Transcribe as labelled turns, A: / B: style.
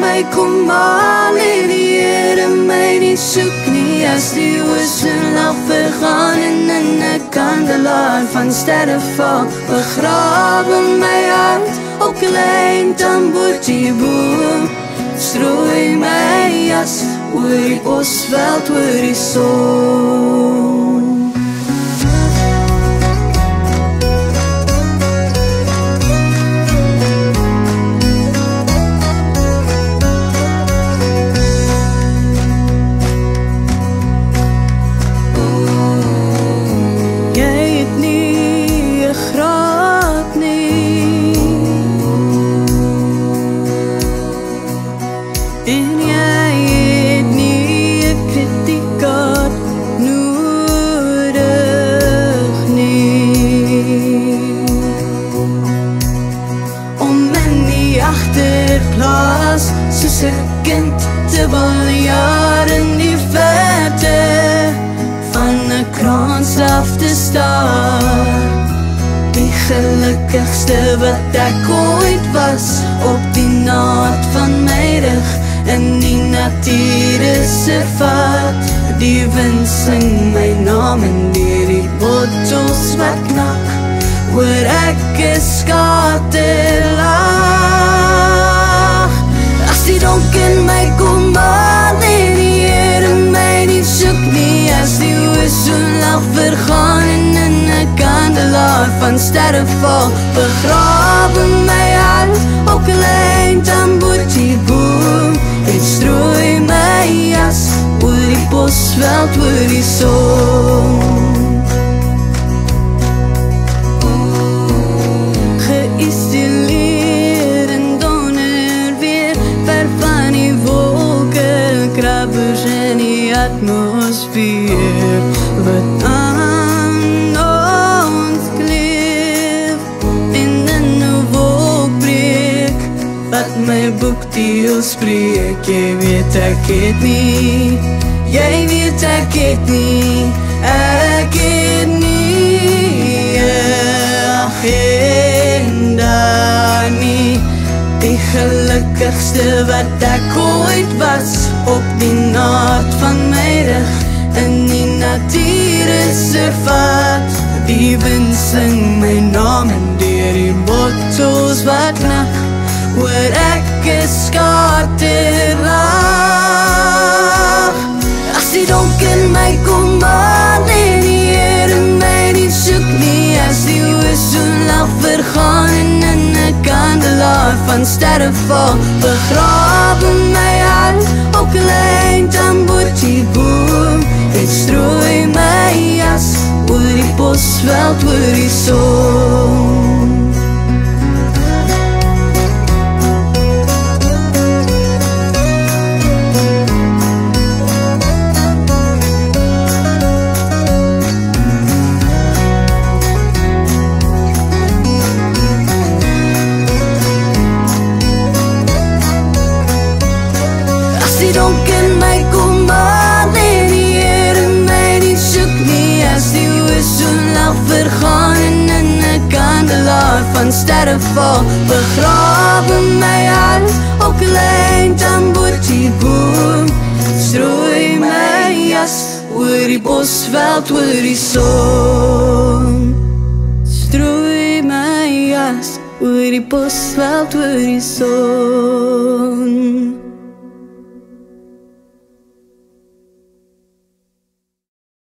A: my kom al die Here my nie soek nie. As die ocean laat vergaan en in 'n kandelaar van sterre val begrawe my hart op klein tamboertjie boom. Strooi my jas oor die bosveld oor die son agterplaas soos 'n kind te baljaar in die verte van 'n krans af te staar Die gelukkigste wat ek ooit was. Op die naad van my rug in die natuurreservaat Die wind sing my naam in die bottels wat knak Hoor ek is kandelaar van sterre val Begrawe my hart op klein tamboertjie boom En strooi my jas oor die bosveld oor die son geïsoleerd en donder weer ver van die wolke krabbers in die atmosfeer boek deel spreek jy weet ek het nie jy weet ek het nie ek het nie 'n agenda nie die gelukkigste wat ek ooit was op die naad van my rug in die natuurreservaat die wind sing my naam en deur die bottels wat knak hoor ek is skaterlag as die donk in my kom aan en die Here my nie soek nie. As die ocean lag vergaan en in 'n kandelaar van sterre val begrawe my hart op klein tamboertjie boom. En strooi my jas oor die bosveld oor die son die bosveld oor die son. Strooi my jas oor die bosveld oor die son